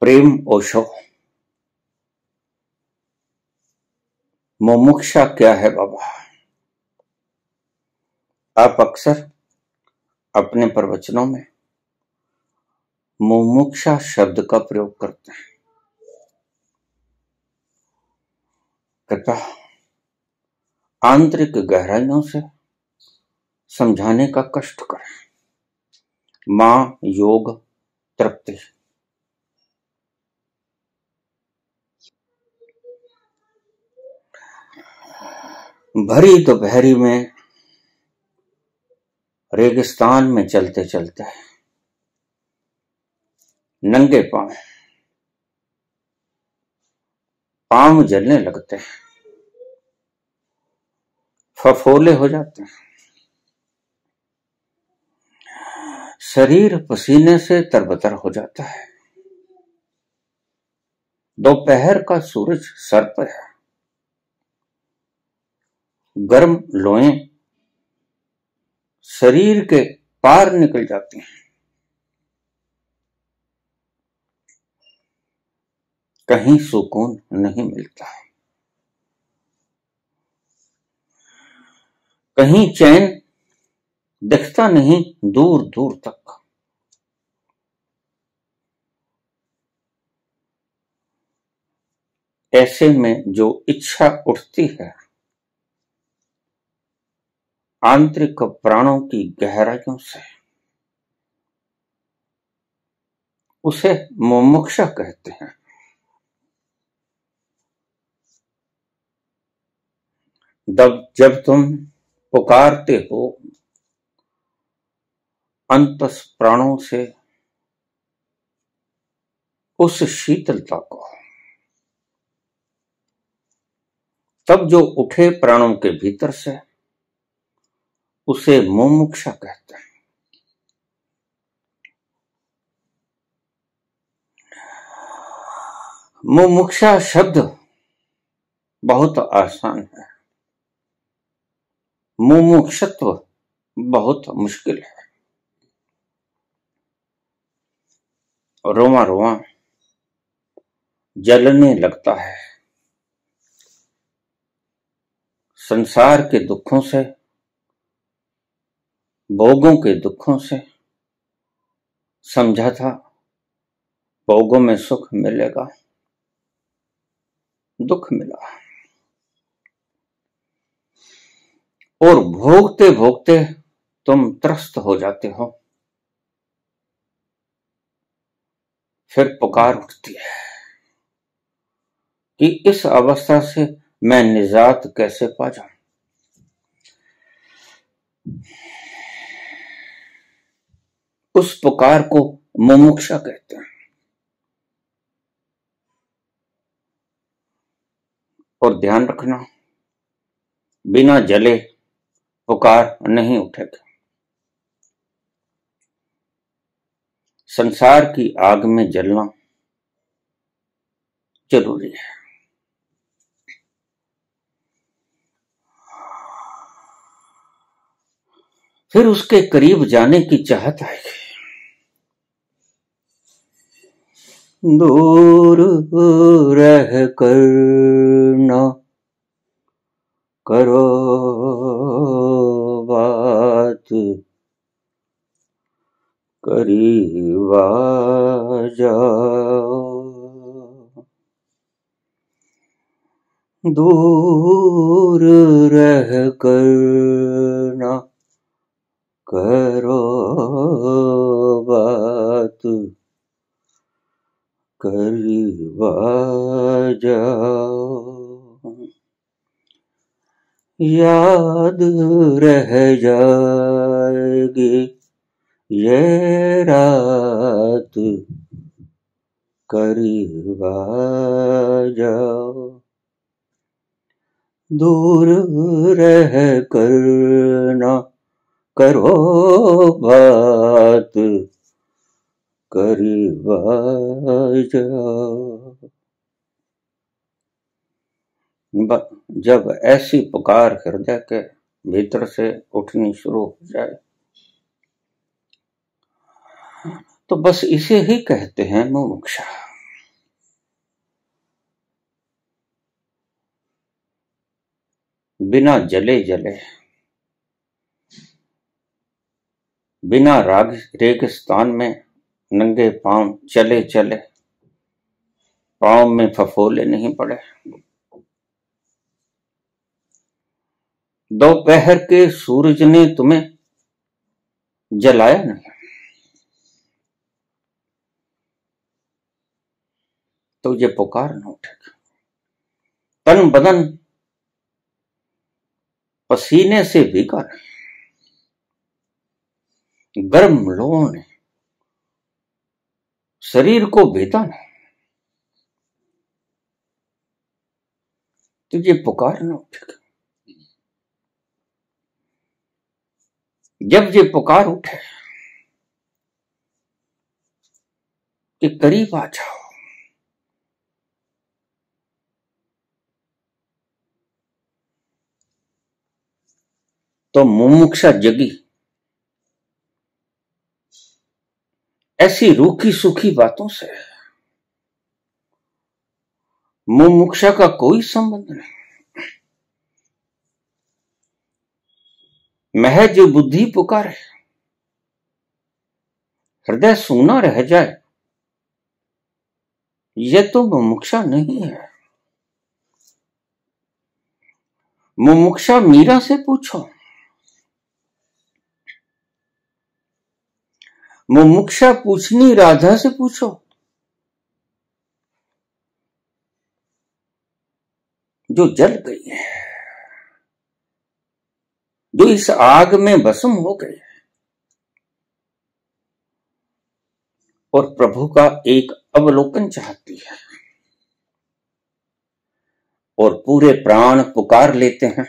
प्रेम ओशो। मुमुक्षा क्या है बाबा? आप अक्सर अपने प्रवचनों में मुमुक्षा शब्द का प्रयोग करते हैं। कृपया आंतरिक गहराइयों से समझाने का कष्ट करें। माँ योग तृप्ति। भरी दोपहरी में रेगिस्तान में चलते चलते नंगे पाँव पाँव जलने लगते हैं, फफोले हो जाते हैं। शरीर पसीने से तरबतर हो जाता है। दोपहर का सूरज सर पर है। गर्म लोएँ शरीर के पार निकल जाती हैं। कहीं सुकून नहीं मिलता। है कहीं चैन दिखता नहीं दूर दूर तक। ऐसे में जो इच्छा उठती है आंतरिक प्राणों की गहराइयों से। उसे मुमुक्षा कहते हैं। जब जब तुम पुकारते हो अंत प्राणों से, उस शीतलता को। तब जो उठे प्राणों के भीतर से उसे मुमुक्षा कहते हैं। मुमुक्षा शब्द बहुत आसान है। मुमुक्षत्व बहुत मुश्किल है। रोवा रोवा जलने लगता है। संसार के दुखों से भोगों के दुखों से समझा था, भोगों में सुख मिलेगा, दुख मिला। और भोगते भोगते तुम त्रस्त हो जाते हो। फिर पुकार उठती है कि इस अवस्था से मैं निजात कैसे पा जाऊँ? उस पुकार को मुमुक्षा कहते हैं। और ध्यान रखना, बिना जले पुकार नहीं उठेगा। संसार की आग में जलना ज़रूरी है। फिर उसके करीब जाने की चाहत आएगी। दूर रह कर न करो बात। करीब जाओ। दूर रह कर ना करो बात। करीब जाओ याद रह जाएगी ये रात करीब जाओ दूर रह कर ना करो बात करवा जब ऐसी पुकार हृदय के भीतर से उठनी शुरू हो जाए तो बस इसे ही कहते हैं मुमुक्षा। बिना जले जले, बिना राग रेगिस्तान में नंगे पाँव चले चले। पाँव में फफोले नहीं पड़े। दोपहर के सूरज ने तुम्हें जलाया नहीं। तो ये पुकार न उठेगा तन बदन पसीने से भीगा। गर्म लोगों ने शरीर को बेता नहीं। तो ये पुकार न उठेगा। जब ये पुकार उठे कि करीब आ जाओ तो मुमुक्षा जगी। ऐसी रूखी सूखी बातों से मुमुक्षा का कोई संबंध नहीं। महज बुद्धि पुकारे, हृदय सुना रह जाए यह तो मुमुक्षा नहीं है। मुमुक्षा मीरा से पूछो। मुमुक्षा पूछनी, राधा से पूछो। जो जल गई है, जो इस आग में भस्म हो गए और प्रभु का एक अवलोकन चाहती है, और पूरे प्राण पुकार लेते हैं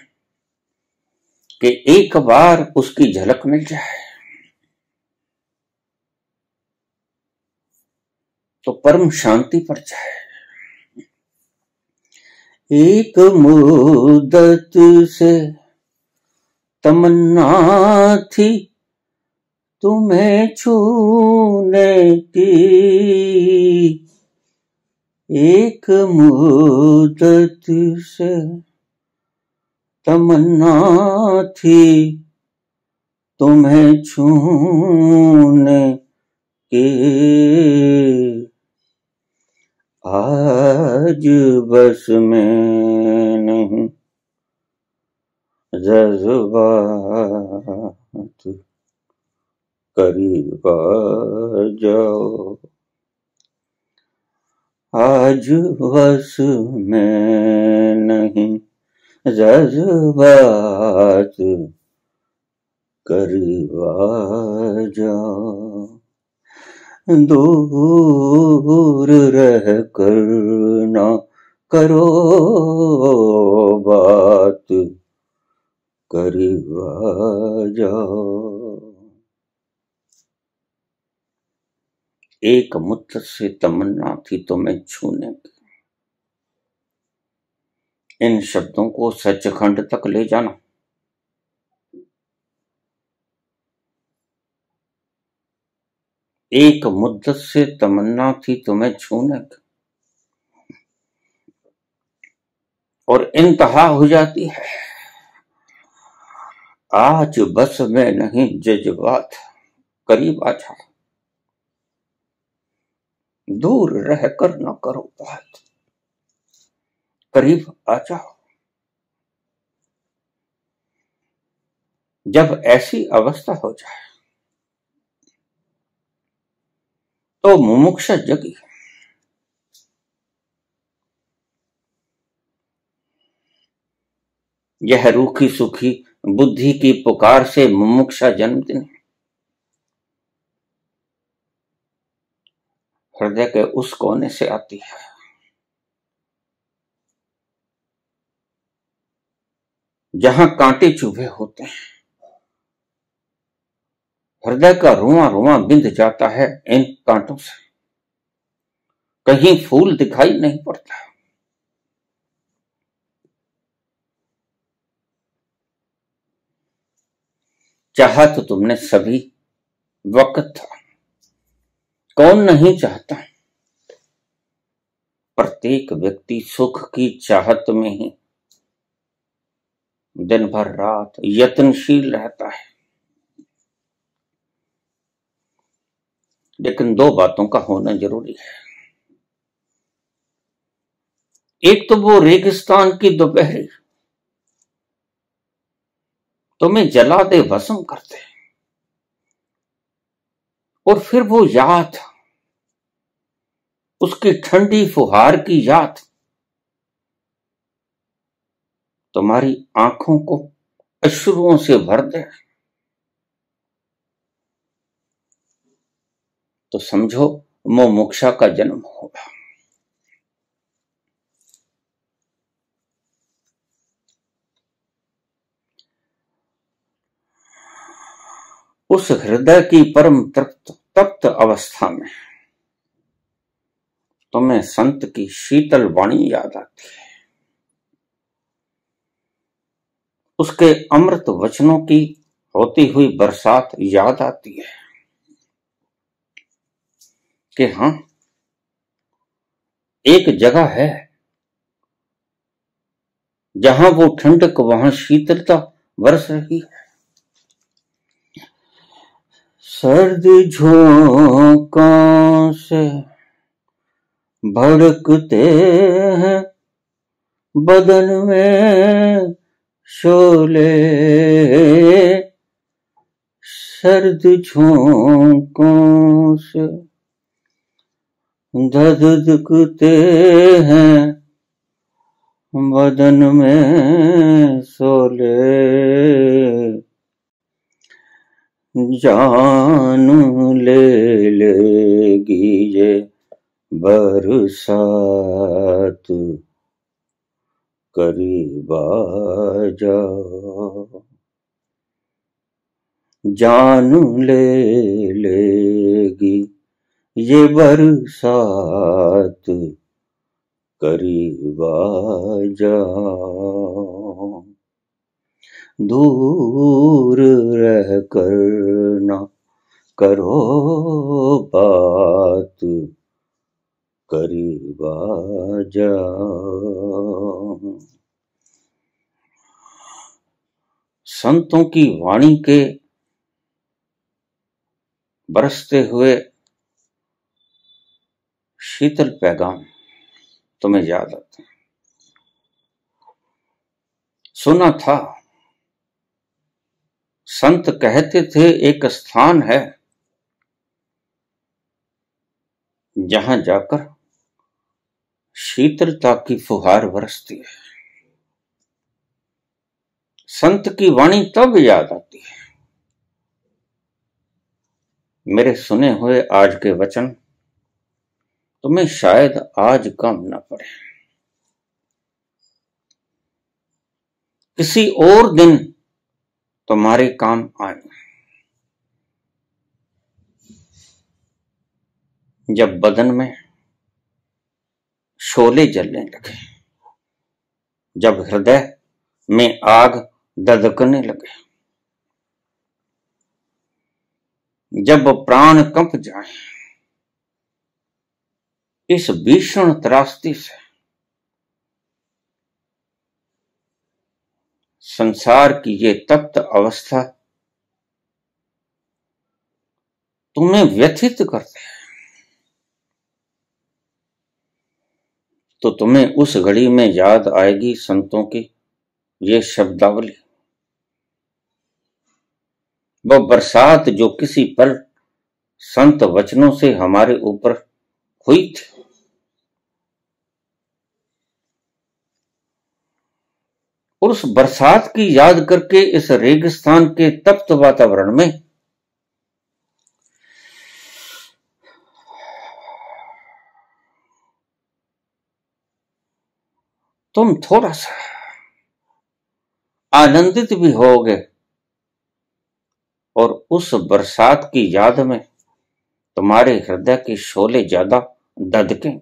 कि एक बार उसकी झलक मिल जाए। तो परम शांति पर जाए। एक मुदत से तमन्ना थी तुम्हें छूने की। एक मुदत से तमन्ना थी तुम्हें छूने के। आज बस में नहीं जज्बात करीब जाओ। आज बस में नहीं जज्बात करीब जाओ। दूर रह कर ना करो बात करीब जाओ। एक मुद्दत से तमन्ना थी तुम्हें छूने की इन शब्दों को सचखंड तक ले जाना। एक मुद्दत से तमन्ना थी तुम्हें छूने की। और इंतहा हो जाती है। आज बस में नहीं, जज्बात करीब आ जा दूर रह कर न करो बात। करीब आ जाओ। जब ऐसी अवस्था हो जाए तो मुमुक्षा जगी। यह रूखी सुखी बुद्धि की पुकार से मुमुक्षा जन्मदिन। हृदय के उस कोने से आती है। जहाँ कांटे चुभे होते हैं। हृदय का रुआ रुआ बिंद जाता है इन कांटों से। कहीं फूल दिखाई नहीं पड़ता। चाहा तो तुमने सभी वक्त था। कौन नहीं चाहता? प्रत्येक व्यक्ति सुख की चाहत में ही। दिन भर रात यत्नशील रहता है। लेकिन दो बातों का होना ज़रूरी है। एक तो वो रेगिस्तान की दोपहरी तुम्हें जला दे भस्म करते। और फिर वो याद, उसकी ठंडी फुहार की याद, तुम्हारी आँखों को अश्रुओं से भर दे। तो समझो मोमुक्षा का जन्म होगा। उस हृदय की परम तृप्त, तप्त अवस्था में तुम्हें संत की शीतल वाणी याद आती है। उसके अमृत वचनों की होती हुई बरसात याद आती है। कि हाँ, एक जगह है जहाँ वो ठंडक वहाँ शीतलता बरस रही है। सर्द झोंकों से भड़कते हैं बदन में शोले। सर्द झोंकों से धधकते हैं, बदन में सोले जान ले लेगी ये बरसात, करीब आ जाओ जान ले लेगी ये बरसात करीब जा दूर रह कर ना करो बात करीब जाओ संतों की वाणी के बरसते हुए शीतल पैगाम तुम्हें याद आते सुना था, संत कहते थे एक स्थान है जहाँ जाकर शीतलता की फुहार बरसती है। संत की वाणी तब याद आती है। मेरे सुने हुए आज के वचन तुम्हें शायद आज कम न पड़े। किसी और दिन तुम्हारे काम आए। जब बदन में शोले जलने लगे, जब हृदय में आग ददकने लगे, जब प्राण कंप जाए इस भीषण त्रास्ती से संसार की ये तप्त अवस्था तुम्हें व्यथित करते हैं। तो तुम्हें उस घड़ी में याद आएगी संतों की ये शब्दावली। वह बरसात जो किसी पर संत वचनों से हमारे ऊपर हुई थी। और उस बरसात की याद करके इस रेगिस्तान के तप्त वातावरण में तुम थोड़ा सा आनंदित भी होगे और उस बरसात की याद में तुम्हारे हृदय के शोले ज़्यादा ददकेंगे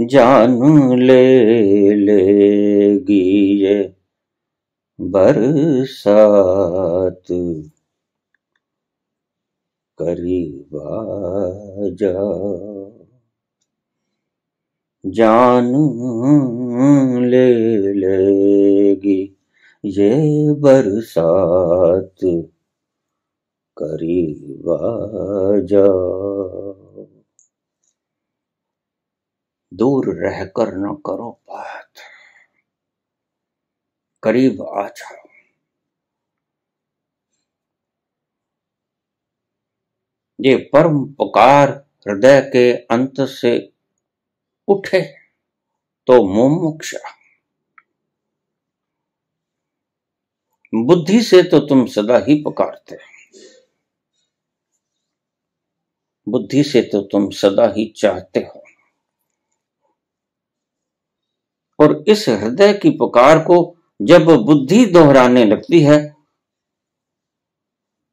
जान ले लेगी ये बरसात करीब जा। जान ले लेगी ये बरसात करीब जा। दूर रहकर न करो बात। करीब आ जाओ। ये परम पुकार हृदय के अंत से उठे तो मुमुक्ष। बुद्धि से तो तुम सदा ही पुकारते। बुद्धि से तो तुम सदा ही चाहते हो। और इस हृदय की पुकार को जब बुद्धि दोहराने लगती है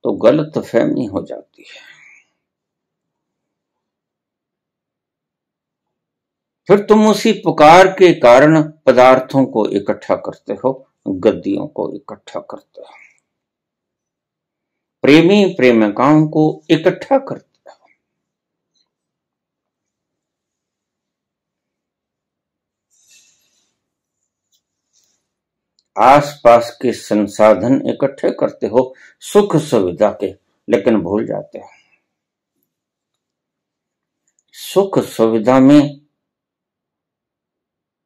तो गलत फहमी हो जाती है। फिर तुम उसी पुकार के कारण पदार्थों को इकट्ठा करते हो, गद्दियों को इकट्ठा करते हो। प्रेमी प्रेमिकाओं को इकट्ठा करते हो आसपास के संसाधन इकट्ठे करते हो सुख सुविधा के, लेकिन भूल जाते हो। सुख सुविधा में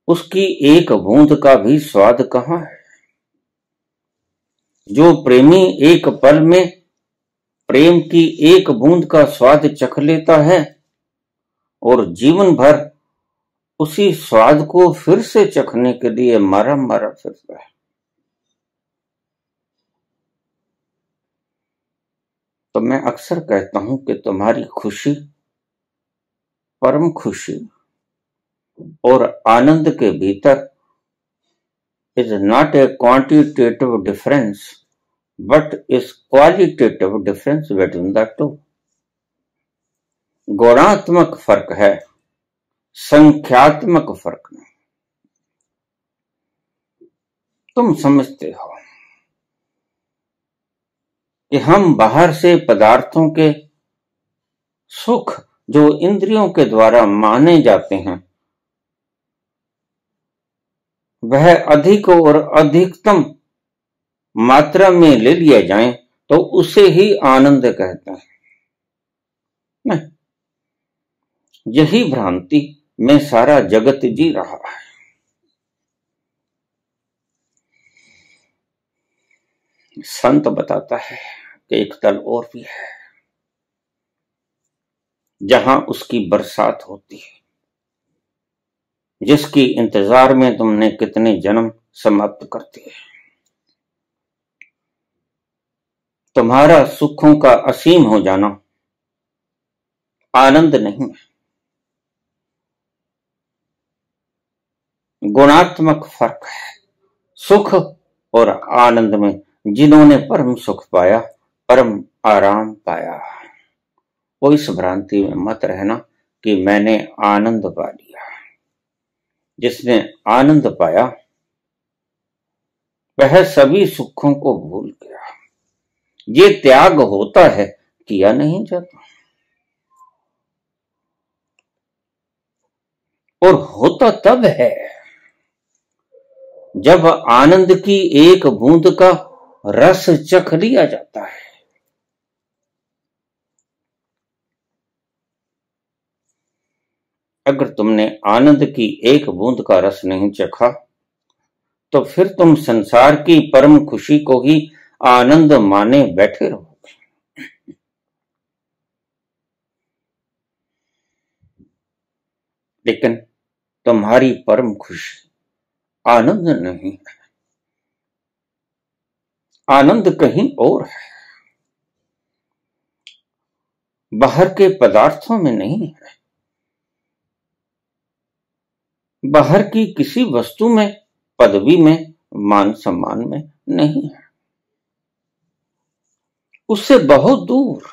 उसकी एक बूंद का भी स्वाद कहाँ है? जो प्रेमी एक पल में प्रेम की एक बूंद का स्वाद चख लेता है और जीवन भर उसी स्वाद को फिर से चखने के लिए मारा मारा फिरता है। तो मैं अक्सर कहता हूँ कि तुम्हारी खुशी परम खुशी और आनंद के भीतर is not a quantitative difference but is qualitative difference between the two गुणात्मक फ़र्क है संख्यात्मक फ़र्क नहीं तुम समझते हो। कि हम बाहर से पदार्थों के सुख जो इंद्रियों के द्वारा माने जाते हैं, वह अधिक और अधिकतम मात्रा में ले लिया जाए तो उसे ही आनंद कहते हैं। नहीं, यही भ्रांति में सारा जगत जी रहा है। संत बताता है कि एक तल और भी है, जहाँ उसकी बरसात होती है, जिसकी इंतज़ार में तुमने कितने जन्म समाप्त कर दिए तुम्हारा सुखों का असीम हो जाना आनंद नहीं है। गुणात्मक फ़र्क है, सुख और आनंद में जिन्होंने परम सुख पाया परम आराम पाया। इस भ्रांति में मत रहना कि मैंने आनंद पा लिया। जिसने आनंद पाया, वह सभी सुखों को भूल गया। ये त्याग होता है, किया नहीं जाता। और होता तब है, जब आनंद की एक बूंद का रस चख लिया जाता है अगर तुमने आनंद की एक बूंद का रस नहीं चखा तो फिर तुम संसार की परम खुशी को ही आनंद माने बैठे रहोगे लेकिन तुम्हारी परम खुशी आनंद नहीं है। आनंद कहीं और है। बाहर के पदार्थों में नहीं है। बाहर की किसी वस्तु में, पदवी में, मान सम्मान में नहीं है। उससे बहुत दूर,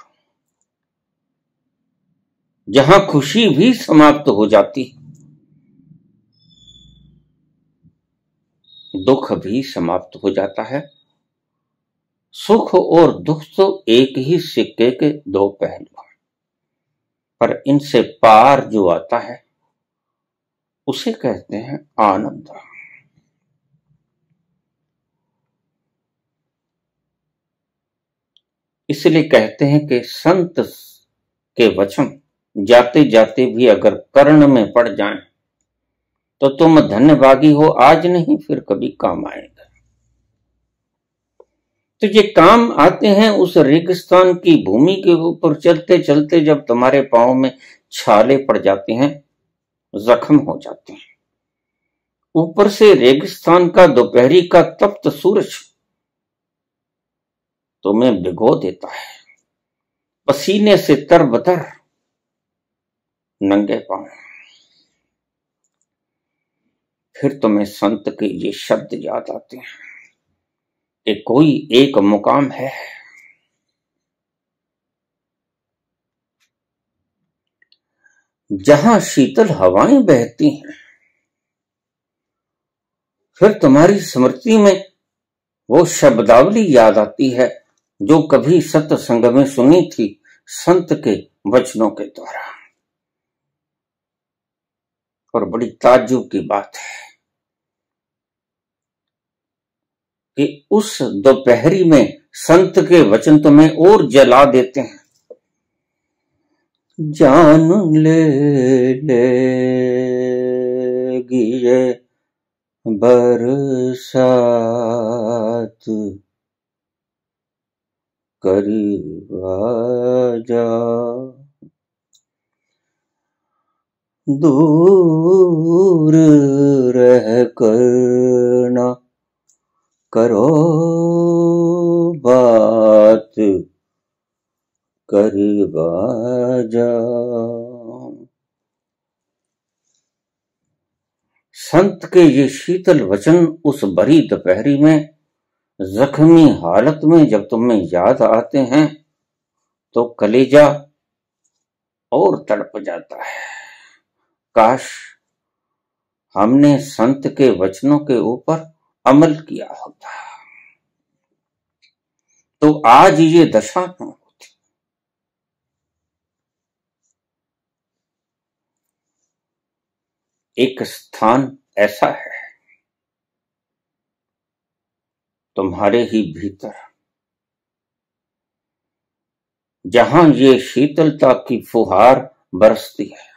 जहाँ खुशी भी समाप्त हो जाती दुख भी समाप्त हो जाता है। सुख और दुख तो एक ही सिक्के के दो पहलू हैं, पर इनसे पार जो आता है उसे कहते हैं आनंद। इसलिए कहते हैं कि संत के वचन जाते जाते भी अगर कर्ण में पड़ जाएँ तो तुम धन्यभागी हो, आज नहीं फिर कभी काम आएगा। तो ये काम आते हैं उस रेगिस्तान की भूमि के ऊपर चलते चलते जब तुम्हारे पाओ में छाले पड़ जाते हैं जख्म हो जाते हैं। ऊपर से रेगिस्तान का दोपहरी का तप्त सूरज तुम्हें भिगो देता है। पसीने से तरबतर नंगे पाँव। फिर तुम्हें संत के ये शब्द याद आते हैं कि कोई एक मुकाम है। जहाँ शीतल हवाएँ बहती हैं, फिर तुम्हारी स्मृति में वो शब्दावली याद आती है जो कभी सत्संग में सुनी थी संत के वचनों के द्वारा। और बड़ी ताजुब की बात है कि उस दोपहरी में संत के वचन तुम्हें और जला देते हैं। जान ले लेगी ये बरसात। करीब जा। दूर रह करना करो बात करीब जा। संत के ये शीतल वचन उस बड़ी दोपहरी में, जख्मी हालत में जब तुम्हें याद आते हैं तो कलेजा और तड़प जाता है। काश हमने संत के वचनों के ऊपर अमल किया होता। तो आज ये दशा न होती एक स्थान ऐसा है। तुम्हारे ही भीतर। जहाँ ये शीतलता की फुहार बरसती है।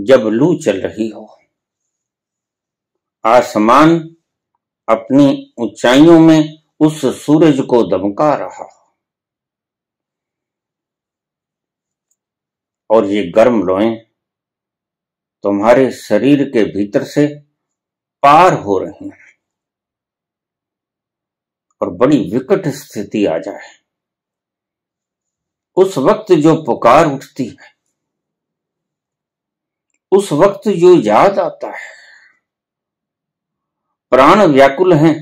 जब लू चल रही हो, आसमान अपनी ऊंचाइयों में उस सूरज को दमका रहा हो। और ये गर्म लोएँ तुम्हारे शरीर के भीतर से पार हो रही हैं। और बड़ी विकट स्थिति आ जाए। उस वक्त जो पुकार उठती है, उस वक्त जो याद आता है, प्राण व्याकुल हैं,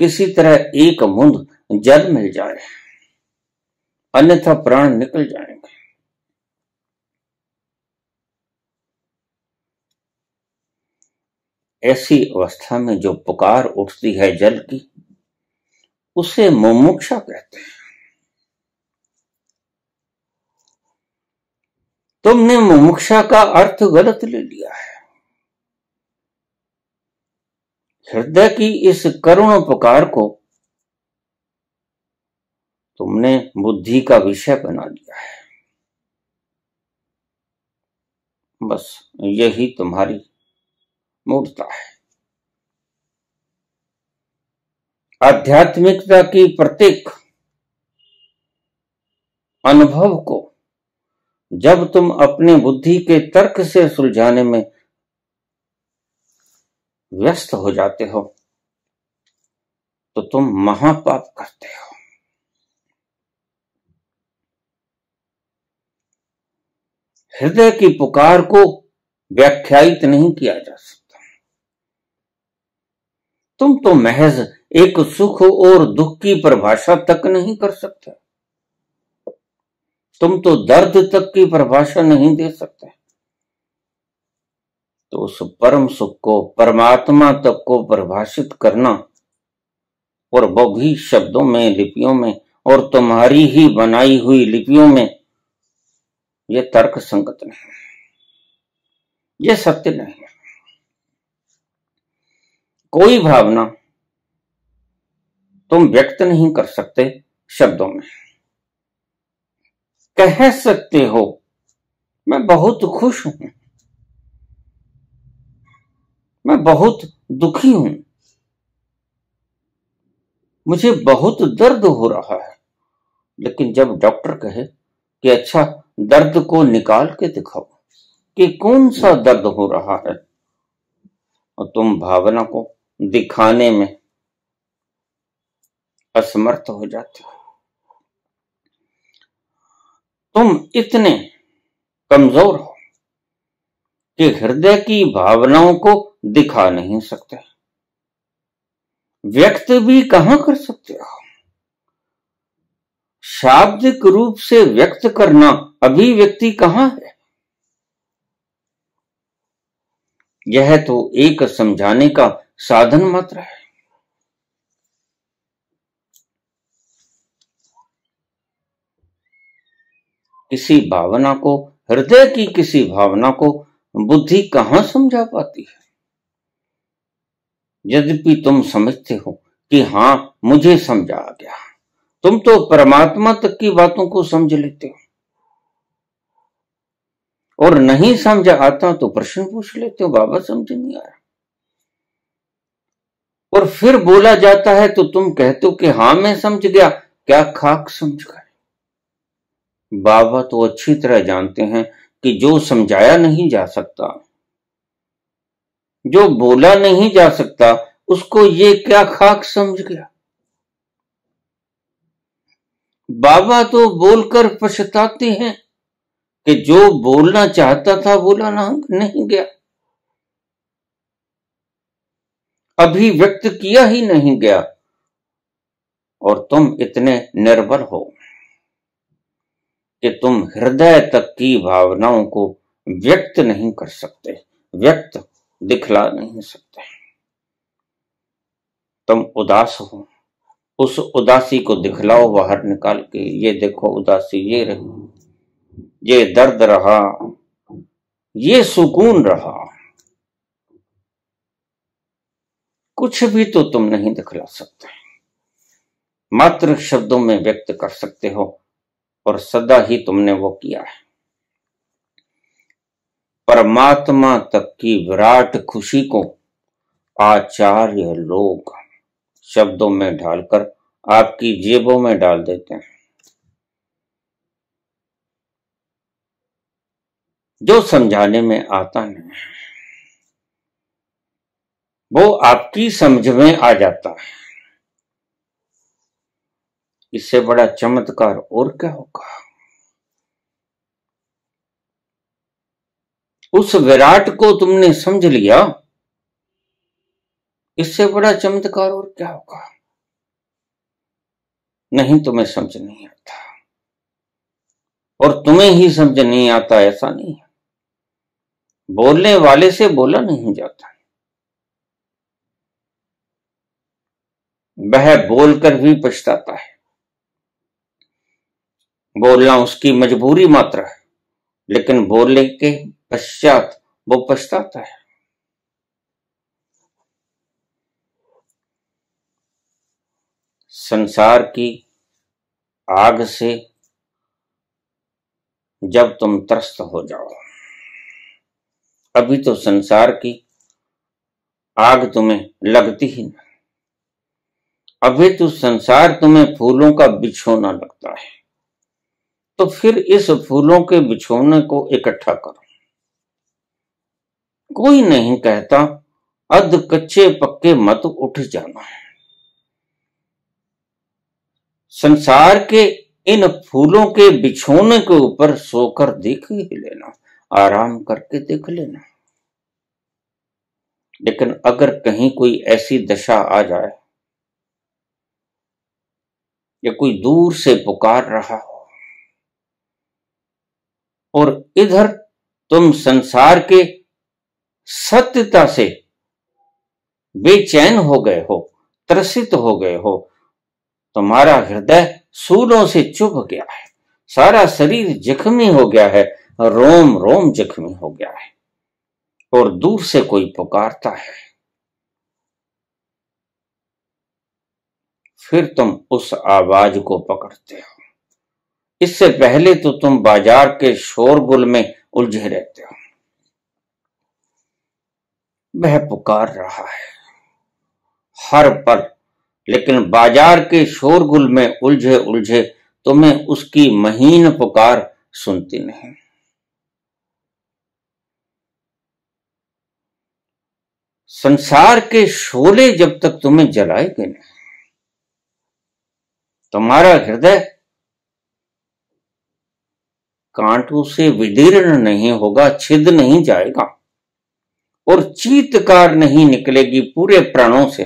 किसी तरह एक मुंद जल मिल जाए, अन्यथा प्राण निकल जाएँगे। ऐसी अवस्था में जो पुकार उठती है जल की, उसे मुमुक्षा कहते हैं। तुमने मुमुक्षा का अर्थ गलत ले लिया है। हृदय की इस करुण पुकार को तुमने बुद्धि का विषय बना लिया है। बस यही तुम्हारी मूर्ता है। आध्यात्मिकता की प्रत्येक अनुभव को जब तुम अपने बुद्धि के तर्क से सुलझाने में व्यस्त हो जाते हो तो तुम महापाप करते हो। हृदय की पुकार को व्याख्यायित नहीं किया जा सकता। तुम तो महज एक सुख और दुख की परिभाषा तक नहीं कर सकते। तुम तो दर्द तक की परिभाषा नहीं दे सकते। तो उस परम सुख को, परमात्मा तक को परिभाषित करना और वो भी शब्दों में, लिपियों में और तुम्हारी ही बनाई हुई लिपियों में यह तर्क संगत नहीं। यह सत्य नहीं। कोई भावना तुम व्यक्त नहीं कर सकते शब्दों में। कह सकते हो, मैं बहुत खुश हूँ। मैं बहुत दुखी हूँ। मुझे बहुत दर्द हो रहा है। लेकिन जब डॉक्टर कहे कि अच्छा दर्द को निकाल के दिखाओ कि कौन सा दर्द हो रहा है, और तुम भावना को दिखाने में असमर्थ हो जाते हो। तुम इतने कमज़ोर हो कि हृदय की भावनाओं को दिखा नहीं सकते। व्यक्त भी कहाँ कर सकते हो? शाब्दिक रूप से व्यक्त करना अभिव्यक्ति कहाँ है? यह तो एक समझाने का साधन मात्र है किसी भावना को, हृदय की किसी भावना को बुद्धि कहाँ समझा पाती है? यद्यपि तुम समझते हो कि हाँ, मुझे समझा आ गया। तुम तो परमात्मा तक की बातों को समझ लेते हो। और नहीं समझ आता तो प्रश्न पूछ लेते हो, बाबा समझ नहीं आया। और फिर बोला जाता है तो तुम कहते हो कि हाँ, मैं समझ गया। क्या खाक समझ गए? बाबा तो अच्छी तरह जानते हैं कि जो समझाया नहीं जा सकता, जो बोला नहीं जा सकता, उसको ये क्या खाक समझ गया? बाबा तो बोलकर पछताते हैं कि जो बोलना चाहता था, बोला ना, नहीं गया। अभी व्यक्त किया ही नहीं गया। और तुम इतने निर्भर हो कि तुम हृदय तक की भावनाओं को व्यक्त नहीं कर सकते, व्यक्त दिखला नहीं सकते। तुम उदास हो। उस उदासी को दिखलाओ बाहर निकाल के। ये देखो उदासी, ये रही। ये दर्द रहा। ये सुकून रहा। कुछ भी तो तुम नहीं दिखला सकते। मात्र शब्दों में व्यक्त कर सकते हो, और सदा ही तुमने वो किया है। परमात्मा तक की विराट खुशी को आचार्य लोग शब्दों में ढालकर आपकी जेबों में डाल देते हैं। जो समझाने में आता नहीं वो आपकी समझ में आ जाता है। इससे बड़ा चमत्कार और क्या होगा? उस विराट को तुमने समझ लिया? इससे बड़ा चमत्कार और क्या होगा? नहीं, तुम्हें समझ नहीं आता। और तुम्हें ही समझ नहीं आता, ऐसा नहीं बोलने वाले से बोला नहीं जाता। वह बोलकर भी पछताता है। बोलना उसकी मजबूरी मात्र है, लेकिन बोलने के पश्चात वो पछताता है। संसार की आग से जब तुम त्रस्त हो जाओ, अभी तो संसार की आग तुम्हें लगती ही नहीं। अभी तो संसार तुम्हें फूलों का बिछोना लगता है। तो फिर इस फूलों के बिछोने को इकट्ठा करो। कोई नहीं कहता, अध कच्चे पक्के मत उठ जाना। संसार के इन फूलों के बिछोने के ऊपर सोकर देख ही लेना, आराम करके देख लेना। लेकिन अगर कहीं कोई ऐसी दशा आ जाए या कोई दूर से पुकार रहा हो। और इधर तुम संसार के सत्यता से बेचैन हो गए हो, त्रसित हो गए हो, तुम्हारा हृदय सूलों से चुभ गया है, सारा शरीर जख्मी हो गया है, रोम रोम जख्मी हो गया है, और दूर से कोई पुकारता है। फिर तुम उस आवाज़ को पकड़ते हो। इससे पहले तो तुम बाज़ार के शोरगुल में उलझे रहते हो। वह पुकार रहा है। हर पल, लेकिन बाज़ार के शोरगुल में उलझे उलझे तुम्हें उसकी महीन पुकार सुनती नहीं। संसार के शोले जब तक तुम्हें जलाएँगे नहीं। तुम्हारा हृदय कांटों से विदीर्ण नहीं होगा छिद नहीं जाएगा और चीतकार नहीं निकलेगी पूरे प्राणों से।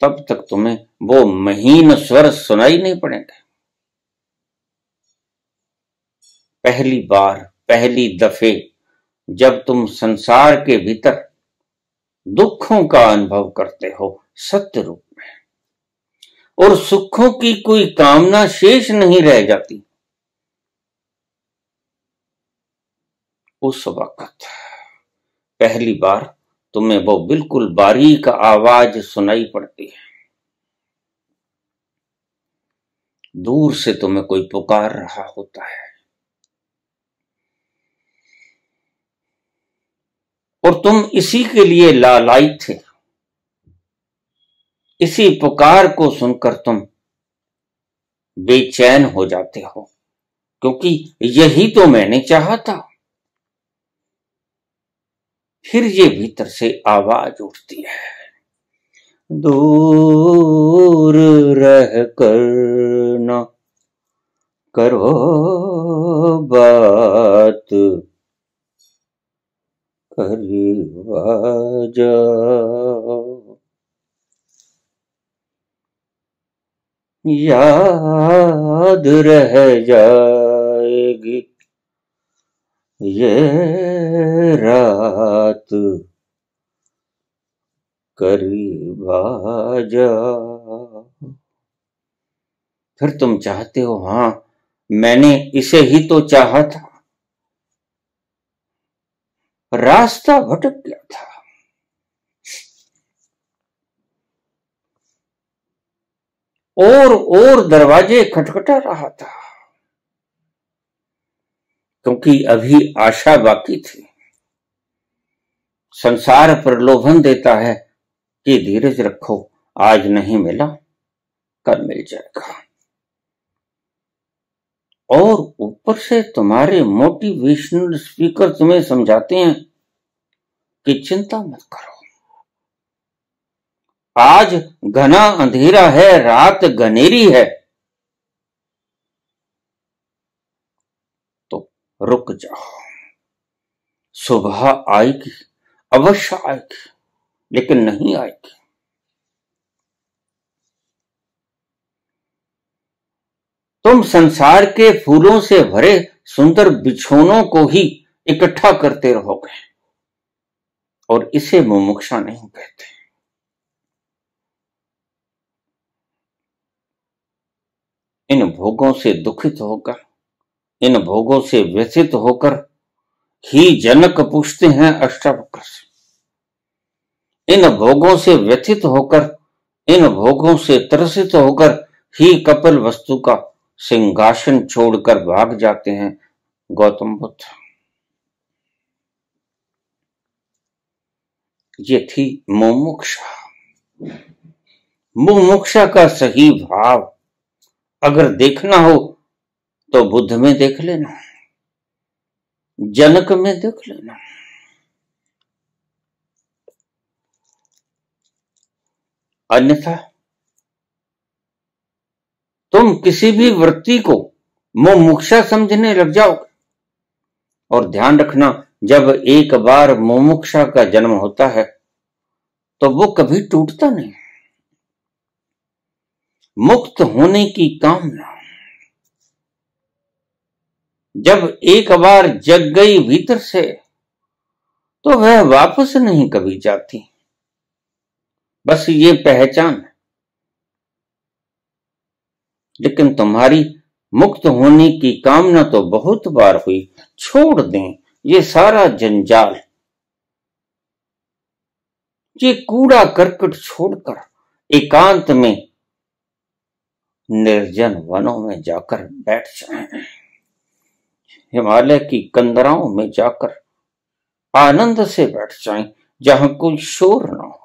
तब तक तुम्हें वो महीन स्वर सुनाई नहीं पड़ेगा। पहली बार, पहली दफे जब तुम संसार के भीतर दुखों का अनुभव करते हो, सत्य रूप और सुखों की कोई कामना शेष नहीं रह जाती। उस वक्त पहली बार तुम्हें वो बिल्कुल बारीक आवाज़ सुनाई पड़ती है। दूर से तुम्हें कोई पुकार रहा होता है। और तुम इसी के लिए लालाई थे। इसी पुकार को सुनकर तुम बेचैन हो जाते हो, क्योंकि यही तो मैंने चाहा था। फिर ये भीतर से आवाज़ उठती है, दूर रह कर न करो बात करीब याद रह जाएगी। ये रात करीब जा। फिर तुम चाहते हो हाँ मैंने इसे ही तो चाहा था। रास्ता भटक गया था। और और दरवाजे खटखटा रहा था। क्योंकि अभी आशा बाकी थी। संसार प्रलोभन देता है कि धीरज रखो, आज नहीं मिला, कल मिल जाएगा। और ऊपर से तुम्हारे मोटिवेशनल स्पीकर तुम्हें समझाते हैं कि चिंता मत करो। आज घना अंधेरा है, रात घनेरी है। तो रुक जाओ। सुबह आएगी, अवश्य आएगी, लेकिन नहीं आएगी। तुम संसार के फूलों से भरे सुंदर बिछोनों को ही इकट्ठा करते रहोगे, और इसे मुमुक्षा नहीं कहते। इन भोगों से दुखित होकर, इन भोगों से व्यथित होकर ही जनक पूछते हैं अष्टावक्र से। इन भोगों से व्यथित होकर, इन भोगों से त्रसित होकर ही कपिल वस्तु का सिंहासन छोड़कर भाग जाते हैं गौतम बुद्ध। ये थी मुमुक्षा। मुमुक्षा का सही भाव अगर देखना हो तो बुद्ध में देख लेना। जनक में देख लेना। अन्यथा, तुम किसी भी वृत्ति को मुमुक्षा समझने लग जाओगे। और ध्यान रखना, जब एक बार मुमुक्षा का जन्म होता है तो वो कभी टूटता नहीं। मुक्त होने की कामना। जब एक बार जग गई भीतर से तो वह वापस नहीं कभी जाती। बस ये पहचान लेकिन तुम्हारी मुक्त होने की कामना तो बहुत बार हुई। छोड़ दें, ये सारा जंजाल। ये कूड़ा करकट छोड़कर एकांत में निर्जन वनों में जाकर बैठ जाएँ। हिमालय की कंदराओं में जाकर आनंद से बैठ जाएँ, जहाँ कोई शोर ना हो।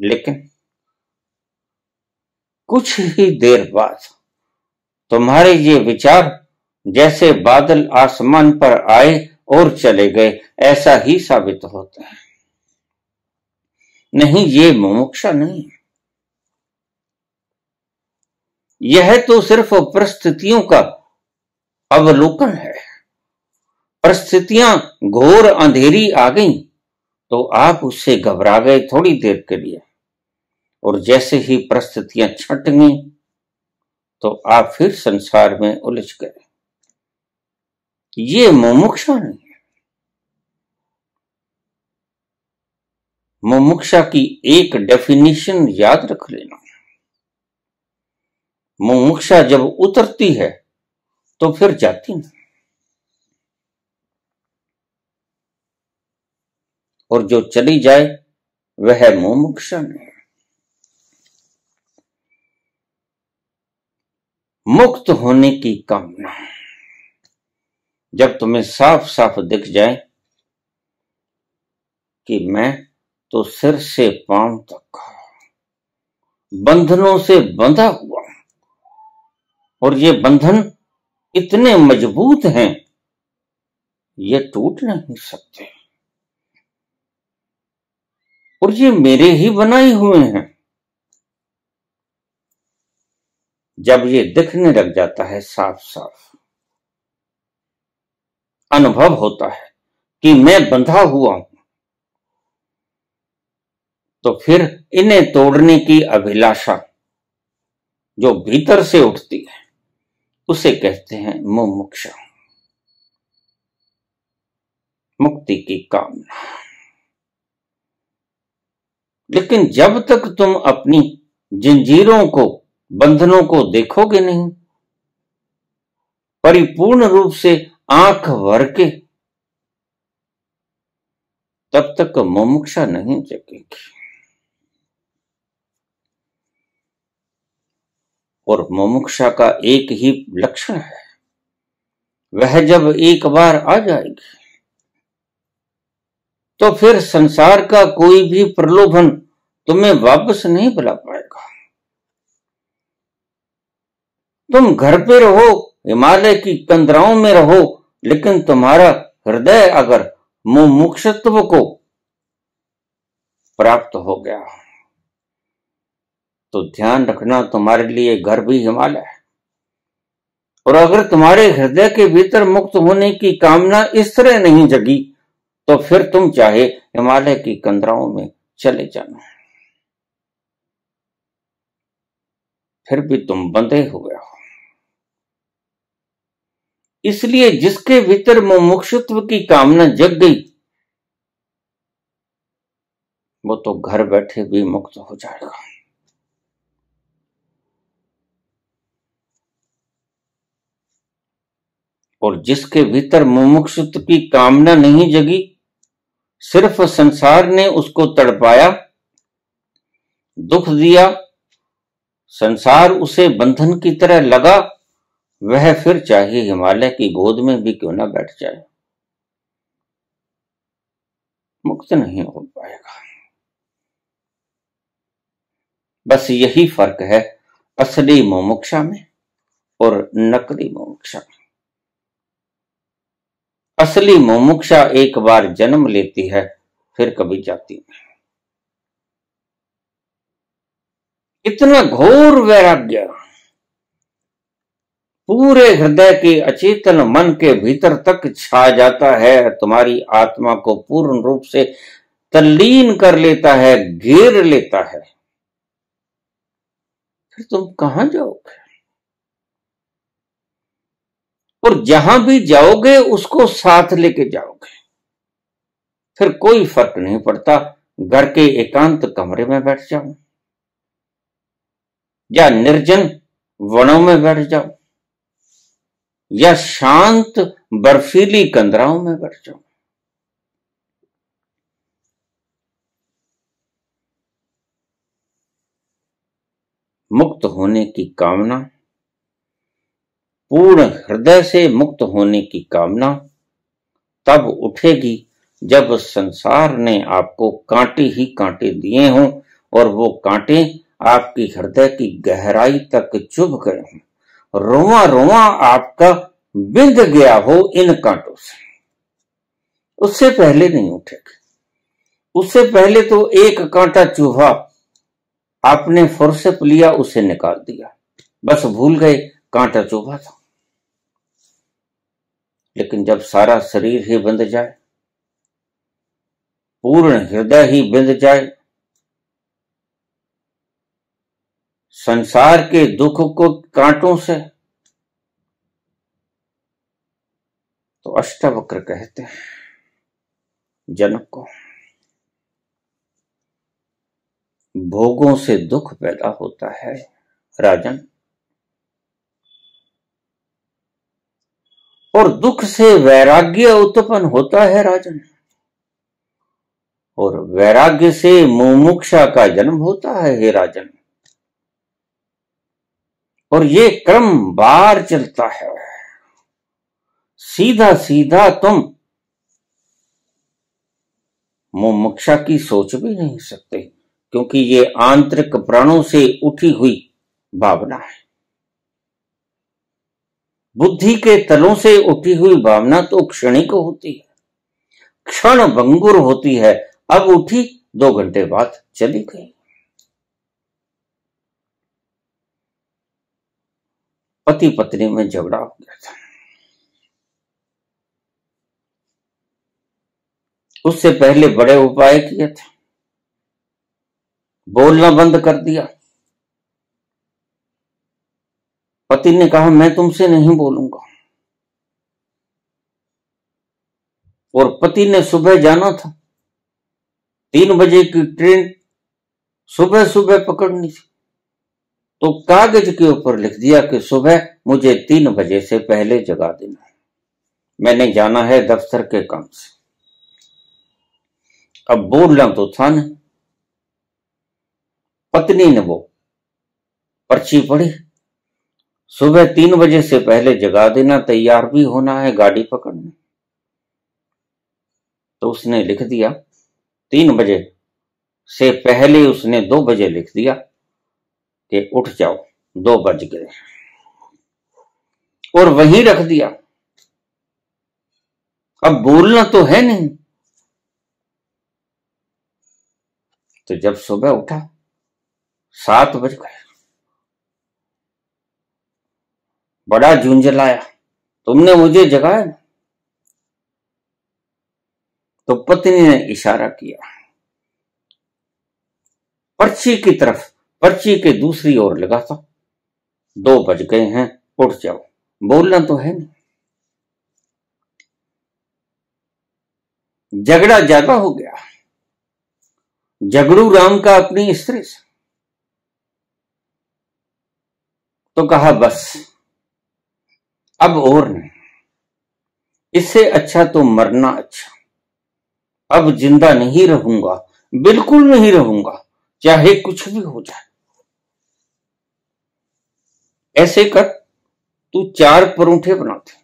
लेकिन कुछ ही देर बाद तुम्हारे ये विचार जैसे बादल आसमान पर आए और चले गए, ऐसा ही साबित होता है। नहीं, ये मुमुक्षा नहीं यह तो सिर्फ़ परिस्थितियों का अवलोकन है। परिस्थितियाँ घोर अंधेरी आ गई तो आप उससे घबरा गए थोड़ी देर के लिए। और जैसे ही परिस्थितियाँ छट गई तो आप फिर संसार में उलझ गए। ये मुमुक्षा नहीं है मुमुक्षा की एक डेफिनेशन याद रख लेना। मुमुक्षा जब उतरती है तो फिर जाती नहीं। और जो चली जाए, वह मुमुक्षा नहीं मुक्त होने की कामना। जब तुम्हें साफ़ साफ़ दिख जाए कि मैं तो सिर से पाँव तक, बंधनों से बंधा हुआ। और ये बंधन इतने मज़बूत हैं, ये टूट नहीं सकते। और ये मेरे ही बनाए हुए हैं। जब ये दिखने लग जाता है साफ़ साफ़ अनुभव होता है कि मैं बंधा हुआ हूँ। तो फिर इन्हें तोड़ने की अभिलाषा जो भीतर से उठती है, उसे कहते हैं मुमुक्षा। मुक्ति की कामना। लेकिन जब तक तुम अपनी जंजीरों को, बंधनों को देखोगे नहीं, परिपूर्ण रूप से आँख भर के, तब तक मुमुक्षा नहीं जगेगी। और मुमुक्षा का एक ही लक्षण है। वह जब एक बार आ जाएगी तो फिर संसार का कोई भी प्रलोभन तुम्हें वापस नहीं बुला पाएगा। तुम घर पे रहो, हिमालय की कंदराओं में रहो, लेकिन तुम्हारा हृदय अगर मुमुक्षत्व को प्राप्त हो गया तो ध्यान रखना तुम्हारे लिए घर भी हिमालय है। और अगर तुम्हारे हृदय के भीतर मुक्त होने की कामना इस तरह नहीं जगी तो फिर तुम चाहे हिमालय की कंदराओं में चले जाना। फिर भी तुम बंधे हुए हो। इसलिए जिसके भीतर मुमुक्षुत्व की कामना जग गई, वो तो घर बैठे भी मुक्त हो जाएगा। और जिसके भीतर मुमुक्षुत्व की कामना नहीं जगी, सिर्फ़ संसार ने उसको तड़पाया, दुख दिया, संसार उसे बंधन की तरह लगा, वह फिर चाहे हिमालय की गोद में भी क्यों ना बैठ जाए। मुक्त नहीं हो पाएगा। बस यही फ़र्क है असली मोमुक्षा में और नकली मोमुक्षा में। असली मोमुक्षा एक बार जन्म लेती है, फिर कभी जाती नहीं। इतना घोर वैराग्य। पूरे हृदय के अचेतन मन के भीतर तक छा जाता है, तुम्हारी आत्मा को पूर्ण रूप से तल्लीन कर लेता है, घेर लेता है। फिर तुम कहाँ जाओगे? और जहाँ भी जाओगे, उसको साथ लेके जाओगे। फिर कोई फ़र्क नहीं पड़ता, घर के एकांत कमरे में बैठ जाऊँ या निर्जन वनों में बैठ जाऊँ या शांत बर्फीली कंदराओं में बैठ जाऊँ मुक्त होने की कामना पूर्ण हृदय से मुक्त होने की कामना तब उठेगी जब संसार ने आपको कांटे ही कांटे दिए हों और वो कांटे आपकी हृदय की गहराई तक चुभ गए हों। रोवा रोवा आपका बिंद गया हो इन कांटों से। उससे पहले नहीं उठेगी। उससे पहले तो एक कांटा चूहा आपने फुर्सत लिया, उसे निकाल दिया। बस भूल गए, कांटा चुभा था। लेकिन जब सारा शरीर ही बंध जाए, पूर्ण हृदय ही बिंद जाए, संसार के दुख को कांटों से तो अष्टवक्र कहते हैं, जनक को। भोगों से दुख पैदा होता है, राजन। और दुख से वैराग्य उत्पन्न होता है राजन। और वैराग्य से मुमुक्षा का जन्म होता है, हे राजन। और ये क्रम बार चलता है। सीधा सीधा तुम मुमुक्षा की सोच भी नहीं सकते, क्योंकि ये आंतरिक प्राणों से उठी हुई भावना है। बुद्धि के तलों से उठी हुई भावना तो क्षणिक होती है। क्षण भंगुर होती है। अब उठी, दो घंटे बाद चली गई। पति पत्नी में झगड़ा हो गया था। उससे पहले बड़े उपाय किए थे। बोलना बंद कर दिया। पति ने कहा, मैं तुमसे नहीं बोलूँगा। और पति ने सुबह जाना था। तीन बजे की ट्रेन सुबह सुबह पकड़नी थी। तो कागज़ के ऊपर लिख दिया कि सुबह मुझे तीन बजे से पहले जगा देना मैंने जाना है दफ्तर के काम से। अब बोलना तो था नहीं पत्नी ने वो पर्ची पढ़ी। सुबह तीन बजे से पहले जगा देना तैयार भी होना है गाड़ी पकड़ने। तो उसने लिख दिया, तीन बजे से पहले उसने दो बजे लिख दिया कि उठ जाओ, दो बज गए। और वहीं रख दिया। अब बोलना तो है नहीं। तो जब सुबह उठा, सात बज गए। बड़ा झुंझलाया तुमने मुझे जगाया। तो पत्नी ने इशारा किया। पर्ची की तरफ़, पर्ची के दूसरी ओर लगा था दो बज गए हैं, उठ जाओ। बोलना तो है नहीं। झगड़ा ज़्यादा हो गया। झगड़ू राम का अपनी स्त्री से। तो कहा, बस। अब और नहीं। इससे अच्छा तो मरना अच्छा। अब ज़िंदा नहीं रहूँगा, बिल्कुल नहीं रहूँगा, चाहे कुछ भी हो जाए। ऐसे कर, तू चार परोठे बनाते।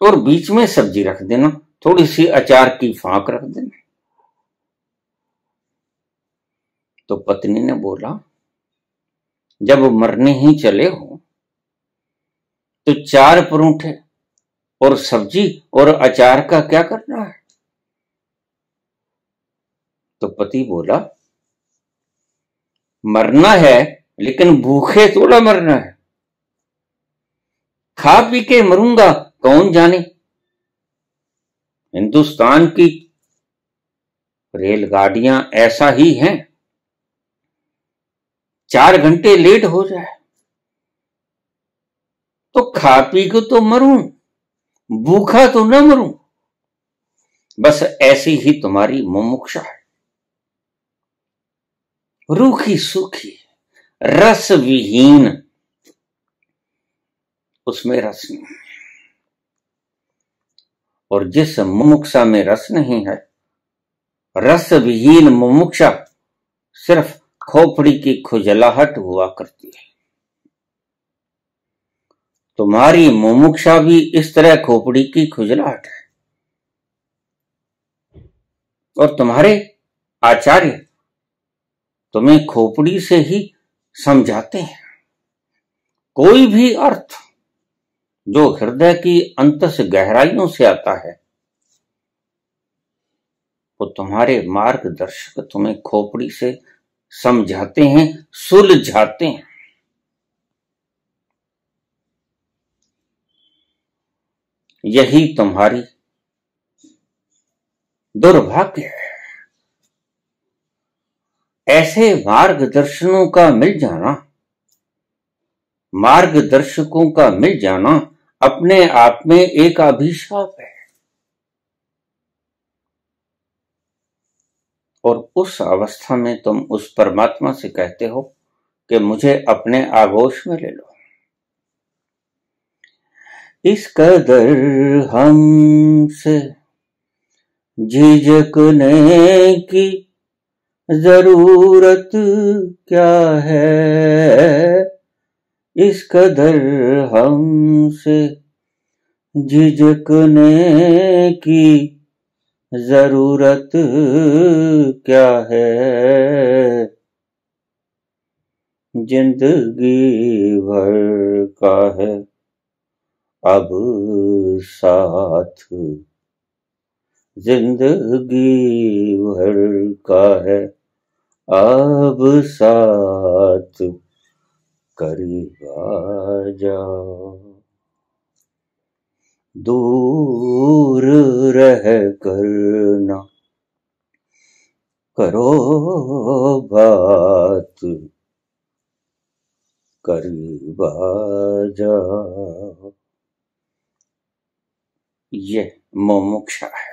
और बीच में सब्ज़ी रख देना, थोड़ी सी अचार की फाक रख देना। तो पत्नी ने बोला, जब मरने ही चले हो तो चार परोठे और सब्ज़ी और अचार का क्या करना है? तो पति बोला, मरना है, लेकिन भूखे थोड़ा मरना है। खा पी के मरूँगा, कौन जाने? हिंदुस्तान की रेलगाड़ियाँ ऐसा ही हैं। चार घंटे लेट हो जाए। तो खा पी के तो मरूं, भूखा तो न मरूं। बस ऐसी ही तुम्हारी मुमुक्षा है। रूखी सूखी रस विहीन उसमें रस नहीं और जिस मुमुक्षा में रस नहीं है रस विहीन मुमुक्षा सिर्फ़ खोपड़ी की खुजलाहट हुआ करती है। तुम्हारी मुमुक्षा भी इस तरह खोपड़ी की खुजलाहट है। और तुम्हारे आचार्य तुम्हें खोपड़ी से ही समझाते हैं। कोई भी अर्थ जो हृदय की अंत गहराइयों से आता है, वो तुम्हारे मार्गदर्शक तुम्हें खोपड़ी से समझाते हैं, सुलझाते हैं। यही तुम्हारी दुर्भाग्य है। ऐसे मार्गदर्शनों का मिल जाना, मार्गदर्शकों का मिल जाना अपने आप में एक अभिशाप है। और उस अवस्था में तुम उस परमात्मा से कहते हो कि मुझे अपने आगोश में ले लो। इस कदर हमसे झिझकने की ज़रूरत क्या है? इस कदर हमसे झिझकने की ज़रूरत क्या है? ज़िंदगी भर का है। अब साथ। ज़िंदगी भर का है, अब साथ। करीब जाओ दूर रह करना करो बात। करीब जाओ ये मोमुक्षा है।